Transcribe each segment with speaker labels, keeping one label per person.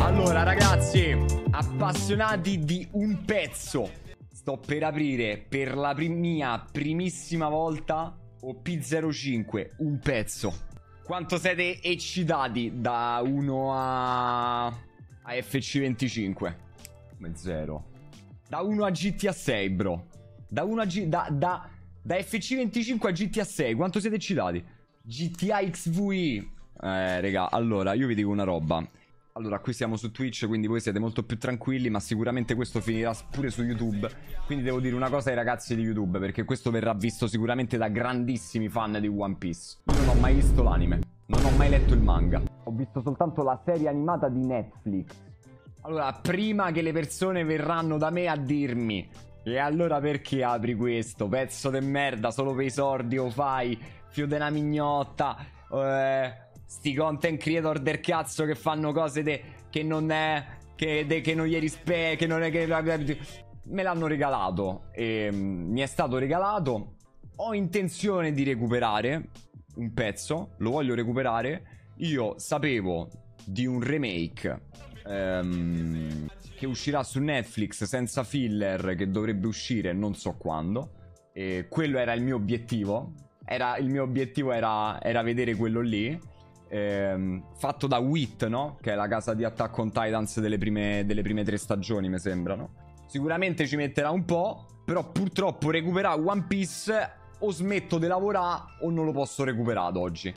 Speaker 1: Allora ragazzi, appassionati di un pezzo, sto per aprire per la prim- mia primissima volta OP05, un pezzo. Quanto siete eccitati da 1 a, a FC25? Come zero. Da 1 a GTA 6, bro. Da 1 a G... Da, da, da FC25 a GTA 6, quanto siete eccitati? GTA XVI. Eh, raga, allora, io vi dico una roba. Allora, qui siamo su Twitch, quindi voi siete molto più tranquilli, ma sicuramente questo finirà pure su YouTube. Quindi devo dire una cosa ai ragazzi di YouTube, perché questo verrà visto sicuramente da grandissimi fan di One Piece. Io non ho mai visto l'anime, non ho mai letto il manga. Ho visto soltanto la serie animata di Netflix. Allora, prima che le persone verranno da me a dirmi e allora perché apri questo? Pezzo de merda, solo per i sordi o fai? Fio della mignotta, eh... Sti content creator del cazzo che fanno cose de, che non è. Che, de, che non gli rispe. Che non è che. Me l'hanno regalato. E, mm, mi è stato regalato. Ho intenzione di recuperare un pezzo. Lo voglio recuperare. Io sapevo di un remake. Ehm, che uscirà su Netflix senza filler. Che dovrebbe uscire non so quando. E quello era il mio obiettivo. Era, il mio obiettivo era, era vedere quello lì ehm, fatto da WIT, no? Che è la casa di Attack on Titans delle prime, delle prime tre stagioni, mi sembrano. Sicuramente ci metterà un po', però purtroppo recuperare One Piece o smetto di lavorare o non lo posso recuperare ad oggi.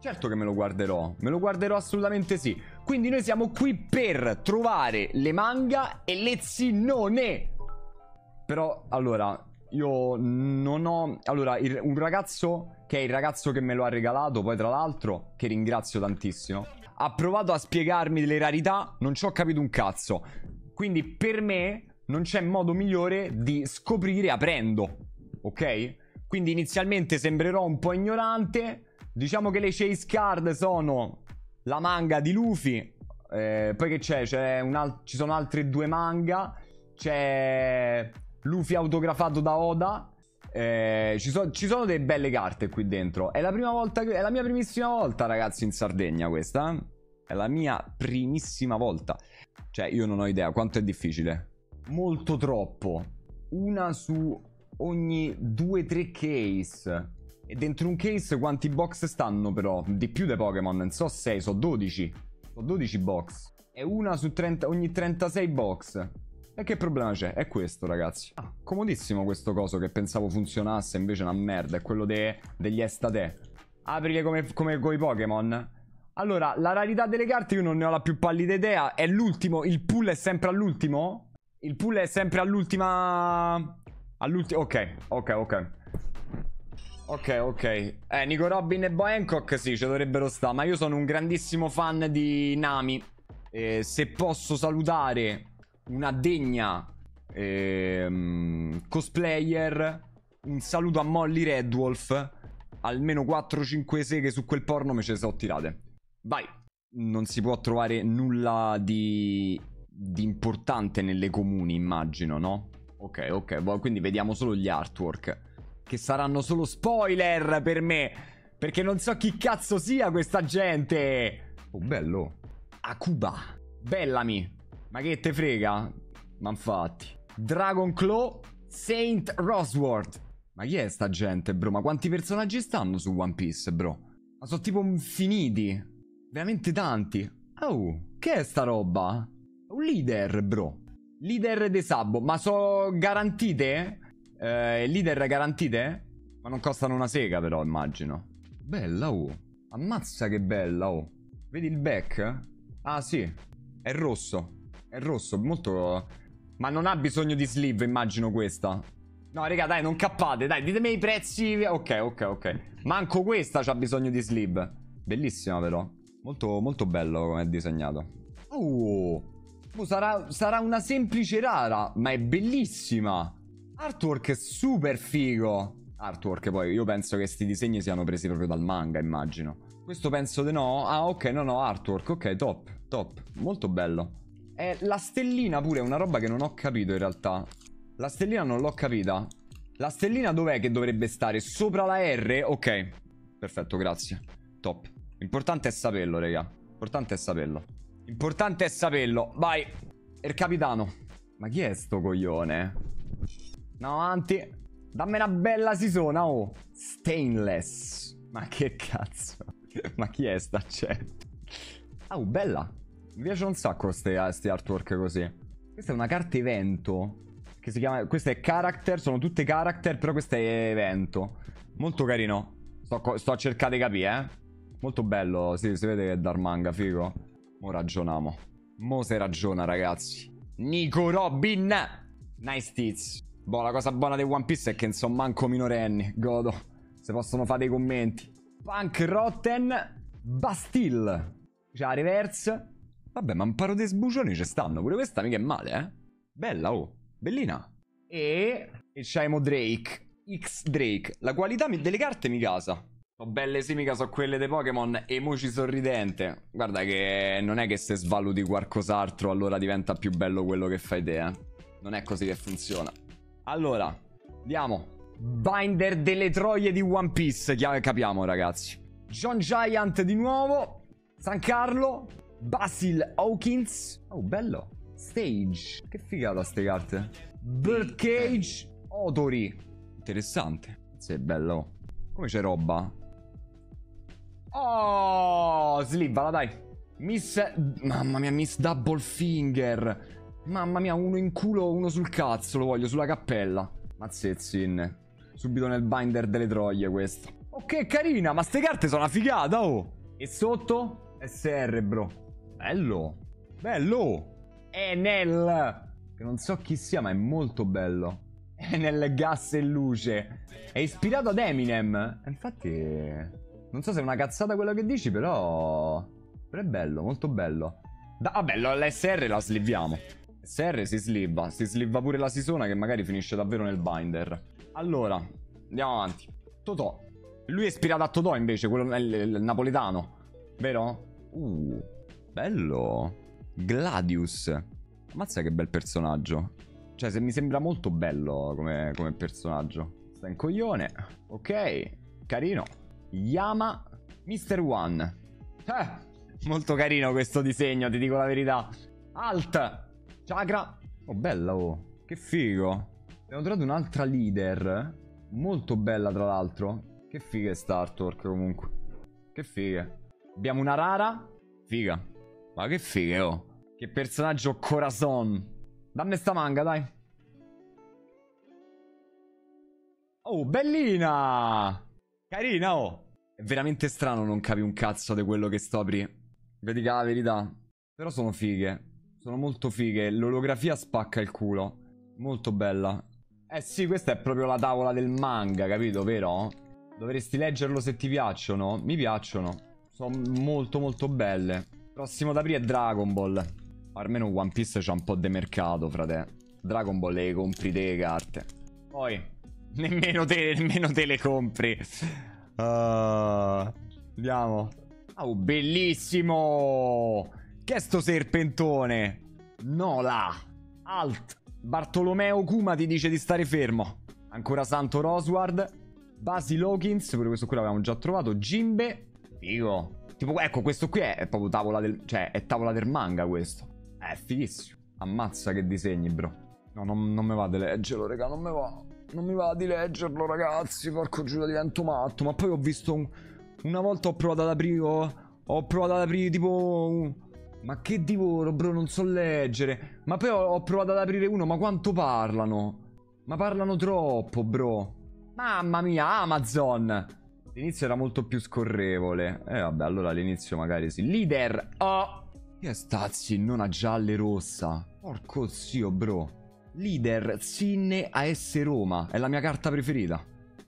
Speaker 1: Certo che me lo guarderò, me lo guarderò assolutamente sì. Quindi noi siamo qui per trovare le manga e le zinone. Però, allora, io non ho... Allora, il, un ragazzo che è il ragazzo che me lo ha regalato, poi tra l'altro, che ringrazio tantissimo, ha provato a spiegarmi le rarità, non ci ho capito un cazzo. Quindi per me non c'è modo migliore di scoprire aprendo, ok? Quindi inizialmente sembrerò un po' ignorante. Diciamo che le chase card sono la manga di Luffy. Eh, poi che c'è? c'è ci sono altre due manga. C'è Luffy autografato da Oda. Eh, ci, so, ci, sono delle belle carte qui dentro. È la prima volta che, È la mia primissima volta, ragazzi, in Sardegna questa. È la mia primissima volta. Cioè, io non ho idea quanto è difficile. Molto troppo. Una su ogni 2-3 case. E dentro un case quanti box stanno però? Di più dei Pokémon, non so 6, so 12. So 12 box. E una su 30, ogni 36 box. E che problema c'è? È questo, ragazzi. Ah, comodissimo questo coso che pensavo funzionasse, invece è una merda. È quello de degli estate. Aprile come, come con i Pokémon. Allora, la rarità delle carte io non ne ho la più pallida idea. È l'ultimo. Il pool è sempre all'ultimo? Il pool è sempre all'ultima... All'ultimo... Ok, ok, ok. Ok, ok. Eh, Nico Robin e Bo Hancock sì, ci dovrebbero stare. Ma io sono un grandissimo fan di Nami. E se posso salutare una degna ehm, cosplayer. Un saluto a Molly Redwolf. Almeno 4-5 seghe su quel porno me ce le sono tirate. Vai. Non si può trovare nulla di, di importante nelle comuni, immagino, no? Ok, ok. Quindi vediamo solo gli artwork. Che saranno solo spoiler per me. Perché non so chi cazzo sia questa gente. Oh, bello. Akuba. Bellami. Ma che te frega? Ma infatti. Dragon Claw, Saint Rosword. Ma chi è sta gente, bro? Ma quanti personaggi stanno su One Piece, bro? Ma sono tipo infiniti. Veramente tanti. Oh, che è sta roba? Un leader, bro. Leader de Sabo. Ma sono garantite? Eh, leader garantite? Ma non costano una sega, però, immagino. Bella, oh. Ammazza che bella, oh. Vedi il back? Ah, sì. È rosso. È rosso, molto... Ma non ha bisogno di sleeve, immagino questa. No, raga, dai, non cappate, dai, ditemi i prezzi. Ok, ok, ok. Manco questa c'ha bisogno di sleeve. Bellissima, però. Molto, molto bello come è disegnato. Uh sarà, sarà una semplice rara, ma è bellissima. Artwork super figo. Artwork, poi, io penso che questi disegni siano presi proprio dal manga, immagino. Questo penso di no. Ah, ok, no, no, artwork. Ok, top, top. Molto bello. Eh, la stellina pure è una roba che non ho capito in realtà. La stellina non l'ho capita. La stellina dov'è che dovrebbe stare? Sopra la R? Ok. Perfetto, grazie. Top. L'importante è saperlo, raga. L'importante è saperlo. Importante è saperlo. Vai. Il capitano. Ma chi è sto coglione? No, avanti. Dammi una bella sisona, oh. Stainless. Ma che cazzo? Ma chi è sta chat? Oh, bella. Mi piace un sacco questi artwork così. Questa è una carta evento. Che si chiama... Questo è character, sono tutte character, però questo è evento. Molto carino. Sto, sto a cercare di capire, eh. Molto bello, sì, si vede che è Darmanga, figo. Mo ragioniamo. Mo se ragiona, ragazzi. Nico Robin! Nice tits. Boh, la cosa buona di One Piece è che sono manco minorenni. Godo. Se possono fare dei commenti. Punk Rotten Bastille. Cioè, reverse. Vabbè, ma un paro di sbucioni ci stanno. Pure questa mica è male, eh. Bella, oh. Bellina. E... E c'hai Drake. X Drake. La qualità delle carte mi casa. Sono belle sì, mica sono quelle dei Pokémon emoji sorridente. Guarda che non è che se svaluti qualcos'altro allora diventa più bello quello che fai te, eh. Non è così che funziona. Allora, andiamo. Binder delle troie di One Piece, capiamo ragazzi. John Giant di nuovo. San Carlo. Basil Hawkins. Oh, bello. Stage. Che figata ste carte. Birdcage. Otori. Interessante. Sì, bello. Come c'è roba? Oh, slibala dai. Miss... Mamma mia, Miss Double Finger. Mamma mia, uno in culo, uno sul cazzo, lo voglio, sulla cappella. Mazzezzin. Subito nel binder delle troie questo. Che carina, ma ste carte sono una figata, oh. E sotto? SR, bro. Bello. Bello. Enel. Che non so chi sia, ma è molto bello. Enel gas e luce. È ispirato ad Eminem. Infatti... Non so se è una cazzata quello che dici, però... Però è bello, molto bello. Da, vabbè, l'SR la sliviamo. SR si slivva. Si slivva pure la Sisona che magari finisce davvero nel binder. Allora, andiamo avanti. Totò. Lui è ispirato a Totò invece, quello il, il napoletano. Vero? Uh, bello. Gladius. Ammazza che bel personaggio. Cioè, se mi sembra molto bello come, come personaggio. Sta in coglione. Ok, carino. Yama Mr. One. Eh, molto carino questo disegno, ti dico la verità. Alt. Chakra. Oh, bella, oh. Che figo. Abbiamo trovato un'altra leader. Molto bella, tra l'altro. Che figa è sta artwork, comunque. Che figa. Abbiamo una rara. Figa. Ma che figa, oh. Che personaggio corazon. Dammi sta manga, dai. Oh, bellina! Carina, oh. È veramente strano non capi un cazzo di quello che sto aprì. Vedi che la verità. Però sono fighe. Sono molto fighe. L'olografia spacca il culo. Molto bella. Eh sì, questa è proprio la tavola del manga, capito, vero? Dovresti leggerlo se ti piacciono. Mi piacciono. Sono molto molto belle. Prossimo da aprire è Dragon Ball. Almeno One Piece c'ha un po' di mercato, frate. Dragon Ball le compri te le carte. Poi, Nemmeno te, nemmeno te le compri. Uh, andiamo. Oh, bellissimo! Che è sto serpentone? Nola. Alt. Bartolomeo Kuma ti dice di stare fermo. Ancora Santo Rosward. Basil Hawkins, pure questo qui l'avevamo già trovato. Jimbe. Figo. Tipo, ecco, questo qui è proprio tavola del... Cioè, è tavola del manga questo. È fighissimo. Ammazza che disegni, bro. No, non, non mi va di leggerlo, raga, non mi va. Non mi va di leggerlo, ragazzi. Porco giuro, divento matto. Ma poi ho visto un... Una volta ho provato ad aprire... Ho, ho provato ad aprire tipo... Ma che divoro, bro, non so leggere. Ma poi ho, ho provato ad aprire uno, ma quanto parlano? Ma parlano troppo, bro. Mamma mia, Amazon. L'inizio era molto più scorrevole. Eh vabbè, allora all'inizio magari sì. Leader. Oh. Che stazzi, non a gialle rossa. Porco zio, bro. Leader Sinne AS Roma. È la mia carta preferita.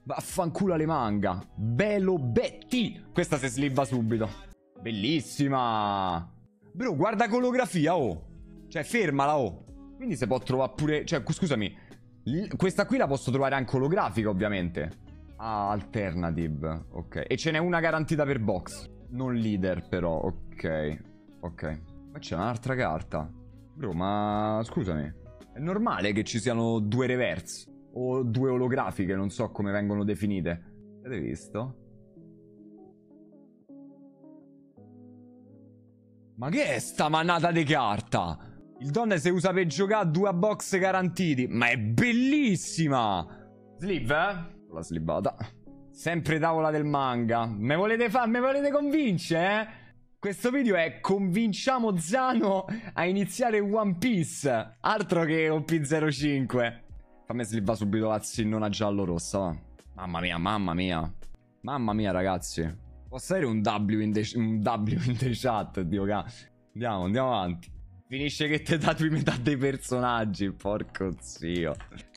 Speaker 1: Vaffanculo alle manga. Bello Betty. Questa si slivva subito. Bellissima. Bro, guarda colografia, oh. Cioè, fermala, oh. Quindi si può trovare pure... Cioè, scusami. Questa qui la posso trovare anche olografica, ovviamente. Ah, alternative. Ok. E ce n'è una garantita per box. Non leader, però. Ok. Ok. Ma c'è un'altra carta. Bro, ma... Scusami. È normale che ci siano due reverse o due olografiche, non so come vengono definite. Avete visto? Ma che è sta manata di carta? Il donne si usa per giocare a due box garantiti. Ma è bellissima! Sleeve, eh? La slibata. Sempre tavola del manga. Me volete fare? Me volete convincere, eh? Questo video è convinciamo Zano a iniziare One Piece. Altro che OP05. Fammi slibba subito la zinnona giallo-rossa, va. Mamma mia, mamma mia. Mamma mia, ragazzi. Posso avere un W in the, un w in the chat, Dio cazzo. Andiamo, andiamo avanti. Finisce che te tatui metà dei personaggi, porco zio.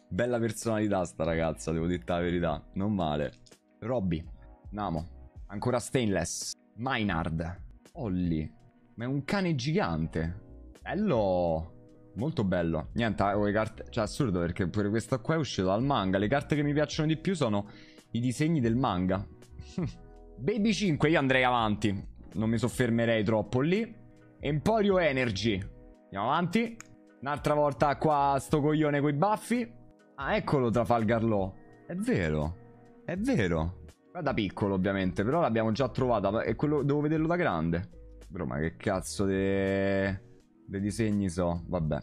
Speaker 1: Bella personalità sta ragazza, devo dire la verità. Non male. Robby. Namo. Ancora Stainless. Maynard. Olli. Ma è un cane gigante. Bello. Molto bello. Niente, le carte... Cioè, assurdo perché pure questo qua è uscito dal manga. Le carte che mi piacciono di più sono i disegni del manga. Baby 5, io andrei avanti. Non mi soffermerei troppo lì. Emporio Energy. Andiamo avanti. Un'altra volta qua sto coglione coi baffi. Ah, eccolo Trafalgar Law. È vero. È vero. Da piccolo, ovviamente. Però l'abbiamo già trovata. E quello devo vederlo da grande. Bro, ma che cazzo de... dei disegni so? Vabbè.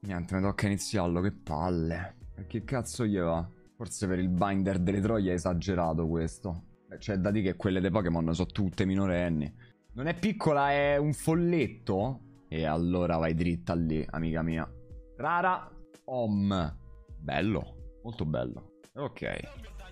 Speaker 1: Niente, mi tocca iniziarlo. Che palle. E che cazzo gli va? Forse per il binder delle troie è esagerato questo. C'è da dire che quelle dei Pokémon sono tutte minorenni. Non è piccola, è un folletto? E allora vai dritta lì, amica mia. Rara Om. Bello. Molto bello. Ok.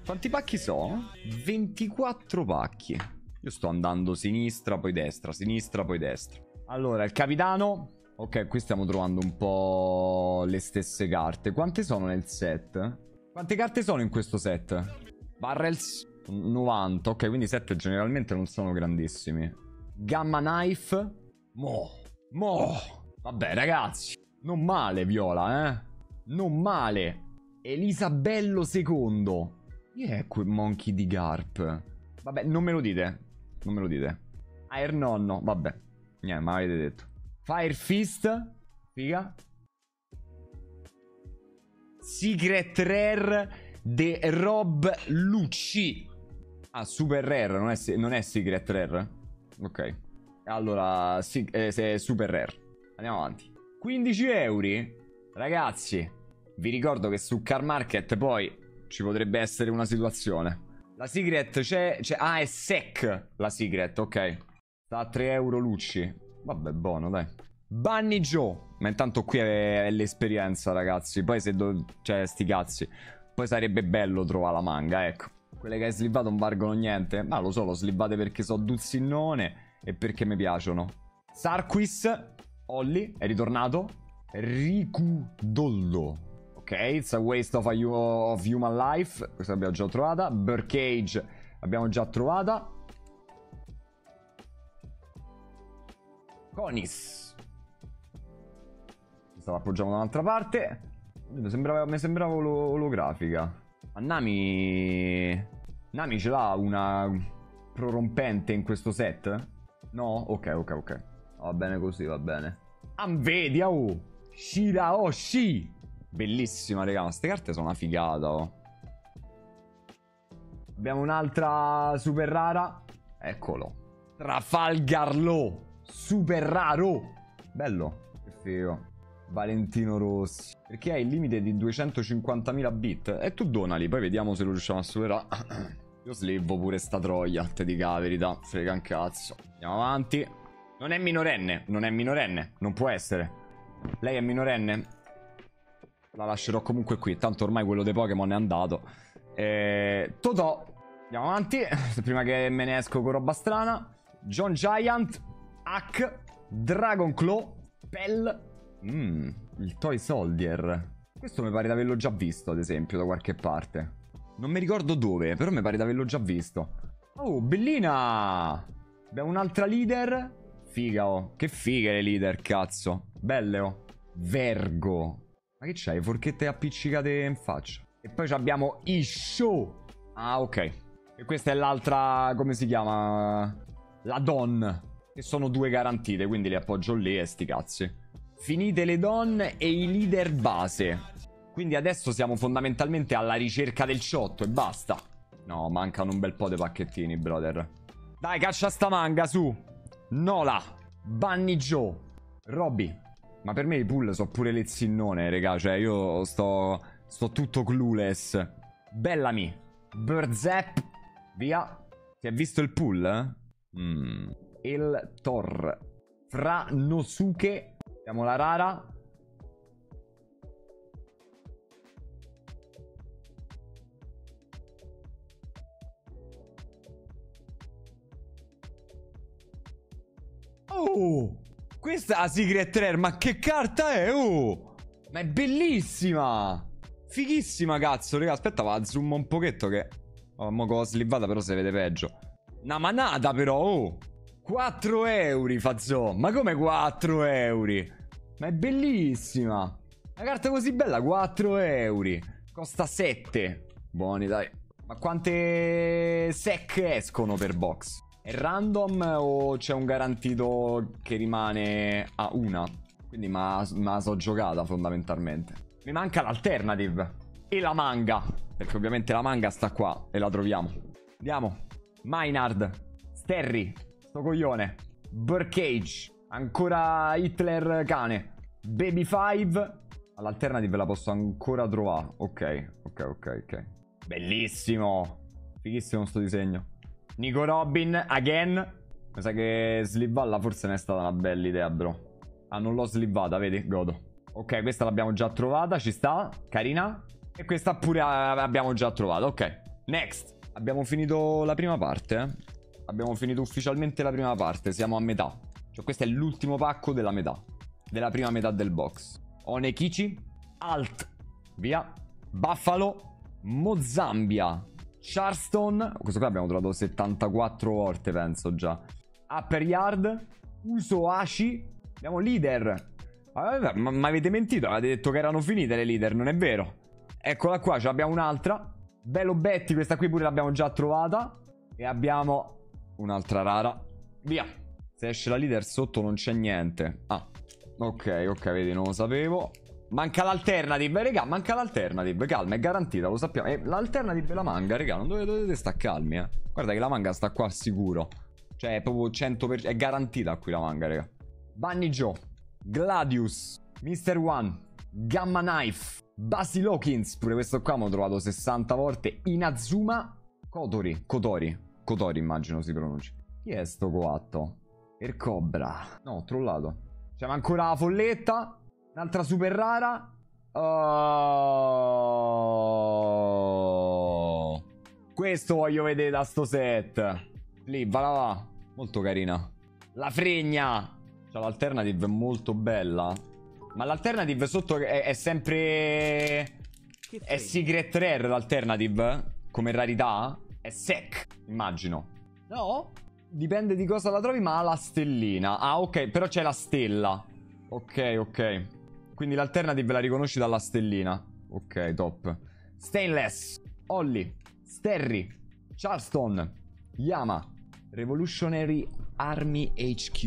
Speaker 1: Quanti pacchi sono? 24 pacchi. Io sto andando sinistra, poi destra, sinistra, poi destra. Allora, il capitano. Ok, qui stiamo trovando un po' le stesse carte. Quante sono nel set? Quante carte sono in questo set? Barrels 90. Ok, quindi 7 generalmente non sono grandissimi. Gamma Knife. Mo. Mo. Vabbè, ragazzi. Non male, Viola, eh. Non male. Elisabello II. Chi è quel monkey di Garp? Vabbè, non me lo dite. Non me lo dite. Air nonno, vabbè. Niente, ma avete detto. Fire Fist. Figa. Secret Rare de Rob Lucci. Ah, Super Rare, non è, non è Secret Rare? Ok. Allora, sì, eh, Super Rare. Andiamo avanti. 15 euro? Ragazzi, vi ricordo che su Car Market poi ci potrebbe essere una situazione. La secret c'è... Ah, è sec la secret, ok. Sta a 3 euro Lucci. Vabbè, buono, dai. Bunny Joe. Ma intanto qui è, è l'esperienza, ragazzi. Poi se... Do... Cioè, sti cazzi. Poi sarebbe bello trovare la manga, ecco. Quelle che hai slibbato non valgono niente. Ma lo so, l'ho slibate perché so duzzinnone e perché mi piacciono. Sarquis. Olli, è ritornato. Riku Doldo. Ok, it's a waste of, a, of human life. Questa l'abbiamo già trovata. Burcage l'abbiamo già trovata. Conis. Questa la appoggiamo da un'altra parte. Mi sembrava, mi sembrava olografica. Ma Nami... Nami ce l'ha una prorompente in questo set? No? Ok, ok, ok. Va bene così, va bene. Anvedia, oh! Shiraoshi! Bellissima, raga. Queste carte sono una figata, oh. Abbiamo un'altra super rara. Eccolo. Trafalgar Law. Super raro. Bello. Che figo. Valentino Rossi. Perché hai il limite di 250.000 bit. E tu donali, poi vediamo se lo riusciamo a superare. Io slevo pure sta troia, te dica la verità. Frega un cazzo. Andiamo avanti. Non è minorenne, non è minorenne. Non può essere. Lei è minorenne? La lascerò comunque qui. Tanto ormai quello dei Pokémon è andato. E... Totò. Andiamo avanti. Prima che me ne esco con roba strana. John Giant. Hack. Dragon Claw. Pell. Mmm. Il Toy Soldier. Questo mi pare di averlo già visto, ad esempio, da qualche parte. Non mi ricordo dove, però mi pare di averlo già visto. Oh, bellina! Abbiamo un'altra leader. Figa, oh. Che fighe le leader, cazzo. Belle, oh. Vergo. Ma che c'hai? Forchette appiccicate in faccia. E poi abbiamo i show. Ah, ok. E questa è l'altra, come si chiama? La Don. Che sono due garantite, quindi le appoggio lì e sti cazzi. Finite le Don e i leader base. Quindi adesso siamo fondamentalmente alla ricerca del ciotto e basta. No, mancano un bel po' di pacchettini, brother. Dai, caccia sta manga, su. Nola. Bunny Joe. Robby. Ma per me i pull sono pure le zinnone, raga. Cioè, io sto. Sto tutto clueless. Bellamy. Birzep. Via. Si è visto il pull? Mm. Il Thor. Fra Nosuke. Abbiamo la rara. Oh! Questa è la Secret Rare, ma che carta è? Oh! Ma è bellissima! Fighissima, cazzo, raga. Aspetta, va, zoom un pochetto che... Oh, mo con la slivata però si vede peggio. Una manata però, oh! 4 euro, Fazzo. Ma come 4 euro? Ma è bellissima! Una carta così bella, 4 euro. Costa 7. Buoni, dai. Ma quante sec escono per box? È random o c'è un garantito che rimane a una? Quindi me la so giocata fondamentalmente. Mi manca l'alternative. E la manga. Perché ovviamente la manga sta qua e la troviamo. Andiamo. Maynard. Sterry. Sto coglione. Burkage. Ancora Hitler cane. Baby 5. All'alternative la posso ancora trovare. Ok, ok, ok, ok. Bellissimo. Fighissimo sto disegno. Nico Robin, again. Mi sa che slivalla forse non è stata una bella idea, bro. Ah, non l'ho slivata, vedi? Godo. Ok, questa l'abbiamo già trovata, ci sta. Carina. E questa pure abbiamo già trovato, ok. Next. Abbiamo finito la prima parte, eh. Abbiamo finito ufficialmente la prima parte, siamo a metà. Cioè questo è l'ultimo pacco della metà. Della prima metà del box. Onekichi. Alt. Via. Buffalo. Mozambia. Charleston. Questo qua abbiamo trovato 74 volte, penso già. Upper Yard. Uso Ashi. Abbiamo leader. Ma, ma, ma avete mentito? Avete detto che erano finite le leader, non è vero? Eccola qua, ce l'abbiamo un'altra. Bello Betty, questa qui pure l'abbiamo già trovata. E abbiamo un'altra rara. Via. Se esce la leader sotto non c'è niente. Ah, ok, ok, vedi, non lo sapevo. Manca l'alternative, raga, manca l'alternative. Calma, è garantita, lo sappiamo. E l'alternative la manga, raga, non dovete, dovete stare eh. Guarda che la manga sta qua sicuro. Cioè, è proprio 100%... È garantita qui la manga, raga. Bunny Joe. Gladius. Mr. One. Gamma Knife. Basil Hawkins. Pure questo qua l'ho trovato 60 volte. Inazuma. Kotori. Kotori. Kotori immagino si pronuncia. Chi è sto coatto? Per Cobra. No, ho trollato. C'è ancora la folletta. Un'altra super rara. Oh. Questo voglio vedere da sto set. Lì, va là va. Molto carina. La fregna. Cioè, l'alternative è molto bella. Ma l'alternative sotto è, è sempre... È secret rare l'alternative? Come rarità? È sec, immagino. No? Dipende di cosa la trovi, ma ha la stellina. Ah, ok, però c'è la stella. Ok, ok. Quindi l'alternative la riconosci dalla stellina. Ok, top. Stainless. Ollie. Sterry. Charleston. Yama. Revolutionary Army HQ.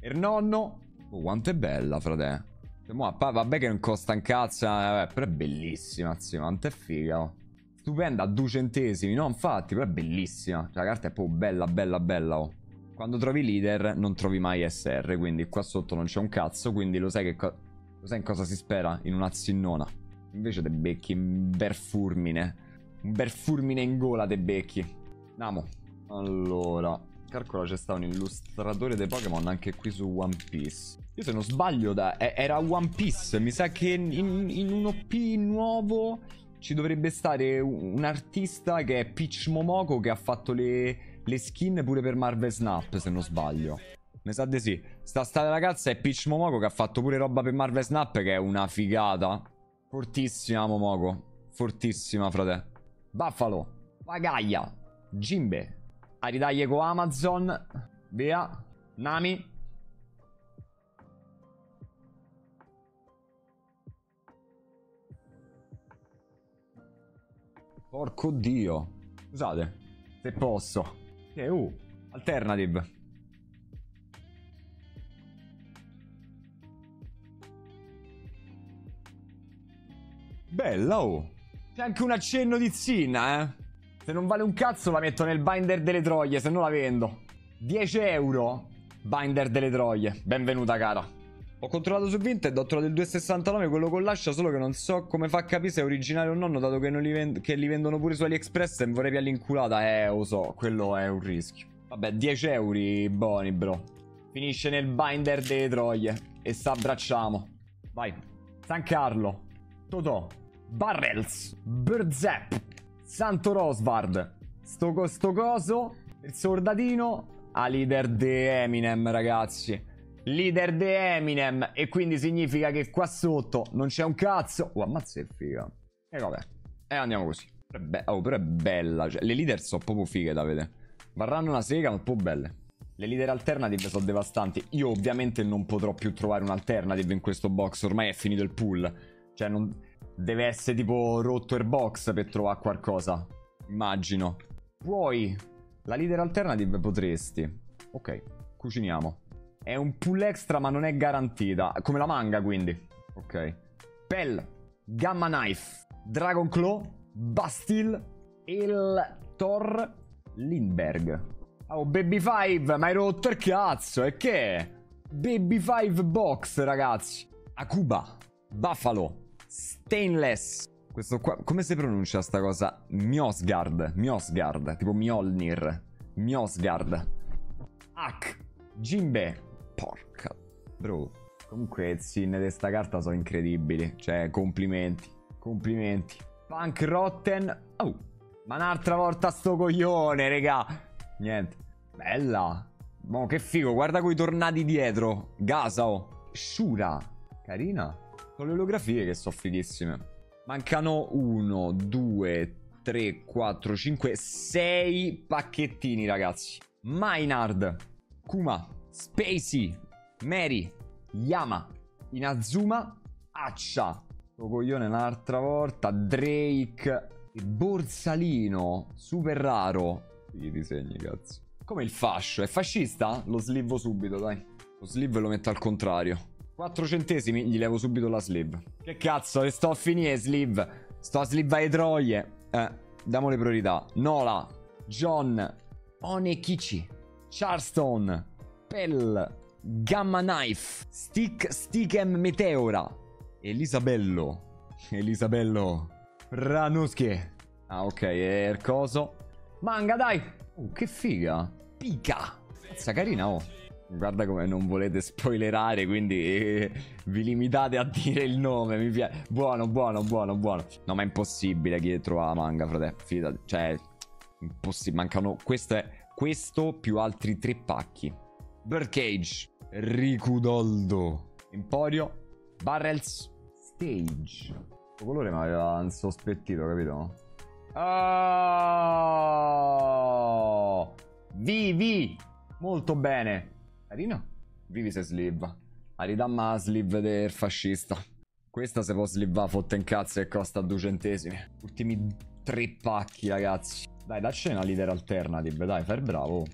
Speaker 1: Il nonno. Oh, quanto è bella, frate. Vabbè che non costa un cazzo, eh, però è bellissima, zio. Quanto è figa, oh. Stupenda, a due centesimi, no? Infatti, però è bellissima. Cioè, la carta è proprio bella, bella, bella, oh. Quando trovi leader, non trovi mai SR, quindi qua sotto non c'è un cazzo, quindi lo sai che... Sai in cosa si spera? In una zinnona. Invece te becchi un bel fulmine. Un bel fulmine in gola te becchi. Andiamo. Allora. Calcola c'è stato un illustratore dei Pokémon anche qui su One Piece. Io se non sbaglio da... era One Piece. Mi sa che in, in un OP nuovo ci dovrebbe stare un artista che è Peach Momoko che ha fatto le, le skin pure per Marvel Snap se non sbaglio. Mi sa di sì. Sta, sta ragazza è Peach Momoko che ha fatto pure roba per Marvel Snap che è una figata. Fortissima Momoko. Fortissima, frate. Buffalo. Pagaia. Jimbe. Aridaglie con Amazon. Via. Nami. Porco dio. Scusate. Se posso. Eh, uh. Alternative. Bella, oh. C'è anche un accenno di Zinna, eh. Se non vale un cazzo la metto nel binder delle troie, se no la vendo. 10 euro. Binder delle troie. Benvenuta, cara. Ho controllato su Vinted, ho trovato il 2,69, quello con l'ascia, solo che non so come fa a capire se è originale o no, dato che, li, che li vendono pure su AliExpress e vorrei più all'inculata. Eh, lo so, quello è un rischio. Vabbè, 10 euro buoni, bro. Finisce nel binder delle troie. E s'abbracciamo. Vai. San Carlo. Totò. Barrels. Birzep. Santo Rosvard. Sto, sto coso. Il soldatino. A leader di Eminem, ragazzi. Leader di Eminem. E quindi significa che qua sotto non c'è un cazzo. Oh, ammazza che figa. E vabbè. E andiamo così. Oh, però è bella. Cioè, le leader sono proprio fighe da vedere. Varranno una sega, ma un po' belle. Le leader alternative sono devastanti. Io ovviamente non potrò più trovare un'alternative in questo box. Ormai è finito il pool. Cioè, non... deve essere tipo rotto il box per trovare qualcosa. Immagino. Puoi. La leader alternative potresti. Ok, cuciniamo. È un pull extra ma non è garantita. Come la manga quindi. Ok. Pell. Gamma Knife. Dragon Claw. Bastille. Il Thor. Lindbergh. Oh, Baby 5, ma hai rotto il cazzo, e che? Baby 5 box, ragazzi. Akuba, Buffalo, Stainless. Questo qua, come si pronuncia sta cosa? Miosgard, Miosgard, tipo Mjolnir. Miosgard. Ak, Jimbe. Porca, bro. Comunque, i zin di sta carta sono incredibili. Cioè, complimenti, complimenti. Punk Rotten. Oh, ma un'altra volta sto coglione, regà. Niente. Bella. Boh, che figo. Guarda coi tornati dietro. Gasao. Shura. Carina. Sono le olografie che sono fighissime. Mancano 1, 2, 3, 4, 5, 6 pacchettini, ragazzi. Maynard. Kuma. Spacey. Mary. Yama. Inazuma. Accia. Sto coglione un'altra volta. Drake. Borsalino. Super raro. I disegni, cazzo. Come il fascio? È fascista? Lo slivo subito, dai. Lo sleeve lo metto al contrario. 4 centesimi, gli levo subito la sleeve. Che cazzo, sto a finire sleeve. Sto a sleeve ai troie. Eh, diamo le priorità. Nola, John, Onekichi, Charstone, Pell, Gamma Knife, Stick, Stickem Meteora, Elisabello, Elisabello, Ranuske. Ah, ok, è. Manga, dai! Oh, che figa. Pica. Cazza carina, oh. Guarda come non volete spoilerare, quindi eh, vi limitate a dire il nome. Mi piace. Buono, buono, buono, buono. No, ma è impossibile chi trova la manga, frate. Fidati. Cioè, impossibile. Mancano. Questo è. Questo più altri tre pacchi. Birdcage. Ricudoldo. Emporio. Barrels. Stage. Questo colore mi aveva insospettito, capito? Oh! Vivi! Molto bene. Carino? Vivi se sliva. Aridamma sleeve del fascista. Questa se può slivare fotte in cazzo e costa due centesimi. Ultimi tre pacchi, ragazzi. Dai, dacci una leader alternative, dai, fai bravo.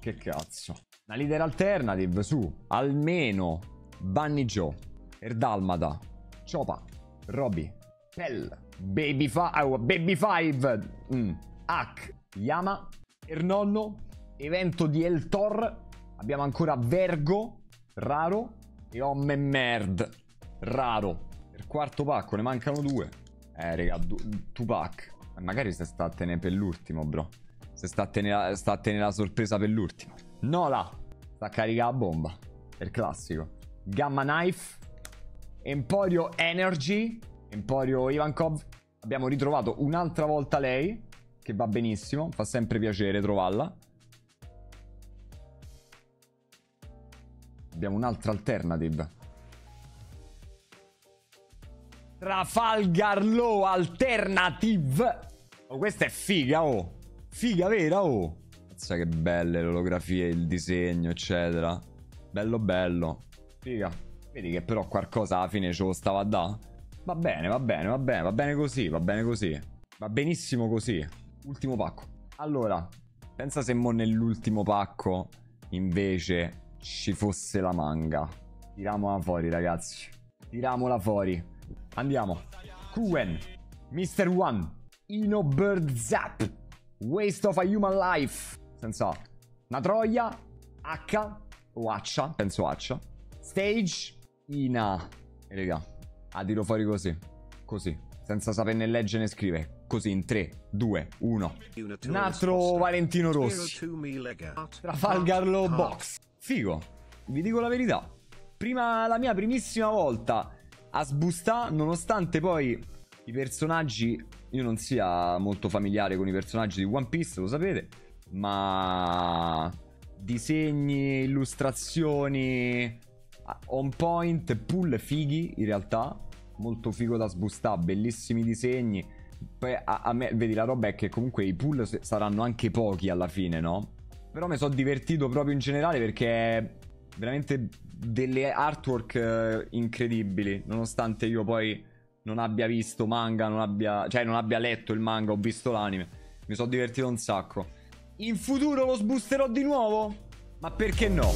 Speaker 1: Che cazzo. Una leader alternative, su. Almeno. Bunny Joe. Erdalmata. Chopa. Robby. Pell. Baby 5. Oh, Baby 5. Mm. Hack. Yama. Ernonno. Evento di El Thor. Abbiamo ancora Vergo. Raro. E Homme Merd. Raro. Per quarto pacco ne mancano due. Eh, raga, Tupac. Magari se sta a tenere per l'ultimo, bro. Se sta a tenere, sta a tenere la sorpresa per l'ultimo. Nola. Sta a caricare la bomba. È il classico. Gamma Knife. Emporio Energy. Emporio Ivankov. Abbiamo ritrovato un'altra volta lei. Che va benissimo. Fa sempre piacere trovarla. Abbiamo un'altra alternative. Trafalgar Law Alternative. Oh, questa è figa, oh. Figa vera, oh. Pensa che belle le olografie, il disegno, eccetera. Bello, bello. Figa. Vedi che però qualcosa alla fine ce lo stava da. Va bene, va bene, va bene, va bene così, va bene così. Va benissimo così. Ultimo pacco. Allora, pensa se mo nell'ultimo pacco invece ci fosse la manga. Tiriamola fuori, ragazzi. Tiriamola fuori. Andiamo. Kuen. Mr. One. Ino Bird Zap. Waste of a Human Life. Senza una troia. H. o Accia, penso Accia. Stage, Ina. E raga, a dirlo fuori così. Così, senza sapere né leggere né scrivere. Così in 3, 2, 1. Un altro Valentino Rossi. Trafalgarlo Box. Figo. Vi dico la verità. Prima, la mia primissima volta a sbustare, nonostante poi i personaggi, io non sia molto familiare con i personaggi di One Piece, lo sapete, ma disegni, illustrazioni on point, pull fighi in realtà, molto figo da sbustare, bellissimi disegni. Poi a, a, me, vedi, la roba è che comunque i pull saranno anche pochi alla fine, no? Però mi sono divertito proprio in generale perché veramente delle artwork eh, incredibili, nonostante io poi non abbia visto manga, non abbia, cioè non abbia letto il manga, ho visto l'anime. Mi sono divertito un sacco. In futuro lo sboosterò di nuovo? Ma perché no?